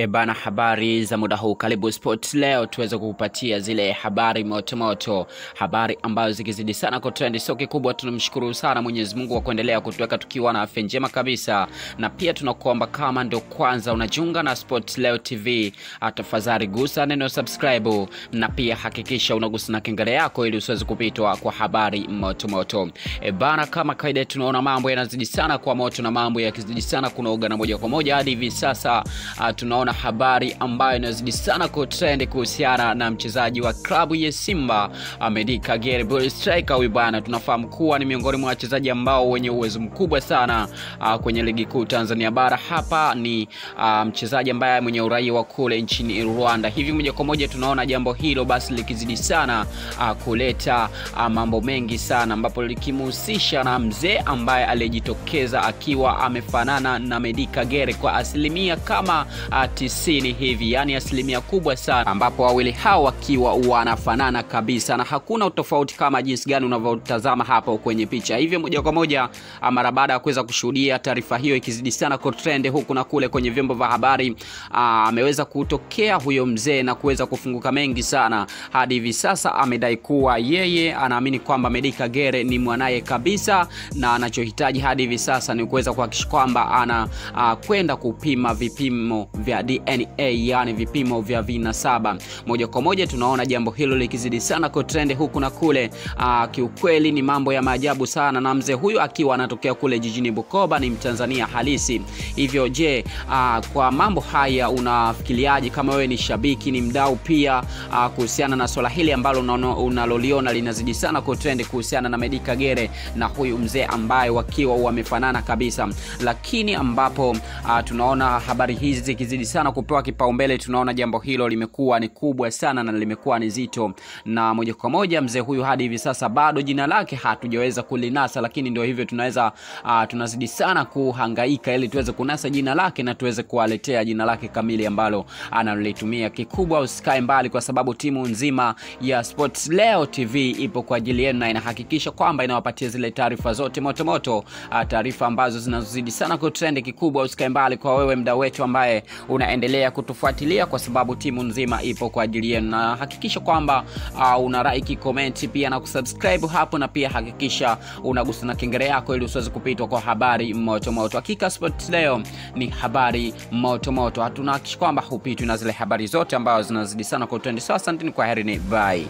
E bana, habari za muda huu, karibu Sports leo tuweze kukupatia zile habari moto moto, habari ambazo zikizidi sana kwa trend. Sio kikubwa, tunamshukuru sana Mwenyezi Mungu kwa kuendelea kutuweka tukiwa na afya njema kabisa, na pia tunakuomba kama ndio kwanza unajiunga na Sports Leo TV, tafadhali gusa neno subscribe, na pia hakikisha unagusa na kengele yako ili usiweze kupitwa kwa habari moto moto. E bana, kama kaida, tunaona mambo yanazidi sana kwa moto na mambo yakizidi sana kunoga, na moja kwa moja hadi hivi sasa uh, tunaona habari ambayo inazidi sana kutrend kuhusiana na mchezaji wa klabu ya Simba Ahmed Kagere Bull striker. Huyu bwana tunafahamu kuwa ni miongoni mwa wachezaji ambao wenye uwezo mkubwa sana uh, kwenye ligi kuu Tanzania bara. Hapa ni uh, mchezaji ambaye mwenye uraia wa kule nchini Rwanda. Hivi moja kwa moja tunaona jambo hilo basi likizidi sana uh, kuleta uh, mambo mengi sana, ambapo likimhusisha na mzee ambaye alijitokeza akiwa amefanana na Ahmed Kagere kwa asilimia kama uh, tisini hivi, yani asilimia kubwa sana, ambapo wawili hao wakiwa wanafanana kabisa na hakuna utofauti kama jinsi gani unavyotazama hapo kwenye picha. Hivyo moja kwa moja mara baada ya kuweza kushuhudia taarifa hiyo ikizidi sana kutrend huku na kule kwenye vyombo vya habari, ameweza kutokea huyo mzee na kuweza kufunguka mengi sana. Hadi hivi sasa amedai kuwa yeye anaamini kwamba Medika Gere ni mwanaye kabisa, na anachohitaji hadi hivi sasa ni kuweza kuhakikisha kwamba ana kwenda kupima vipimo vya DNA yani vipimo vya vinasaba. Moja kwa moja tunaona jambo hilo likizidi sana kutrend huku na kule. Aa, kiukweli ni mambo ya maajabu sana, na mzee huyu akiwa anatokea kule jijini Bukoba ni Mtanzania halisi. Hivyo je, aa, kwa mambo haya unafikiriaje? Kama wewe ni shabiki, ni mdau pia kuhusiana na swala hili ambalo unaloliona linazidi sana kutrend kuhusiana na medika Kagere na huyu mzee ambaye wakiwa wamefanana kabisa, lakini ambapo aa, tunaona habari hizi zikizidi sana kupewa kipaumbele, tunaona jambo hilo limekuwa ni kubwa sana na limekuwa ni zito, na moja kwa moja mzee huyu hadi hivi sasa bado jina lake hatujaweza kulinasa, lakini ndio hivyo tunaweza uh, tunazidi sana kuhangaika ili tuweze kunasa jina lake na tuweze kuwaletea jina lake kamili ambalo analitumia. Kikubwa usikae mbali, kwa sababu timu nzima ya Sports Leo TV ipo kwa ajili yenu na inahakikisha kwamba inawapatia zile taarifa zote motomoto, uh, taarifa ambazo zinazozidi sana kutrend. Kikubwa usikae mbali, kwa wewe mda wetu ambaye unaendelea kutufuatilia kwa sababu timu nzima ipo kwa ajili yenu, na hakikisha kwamba uh, una like, comment pia na kusubscribe hapo, na pia hakikisha unagusa na kengele yako ili usiweze kupitwa kwa habari moto moto. Hakika Sports leo ni habari moto moto, hatunahakikisha kwamba hupitwi na zile habari zote ambazo zinazidi sana kwa utendi. Sasa asanteni, kwa herini, bye.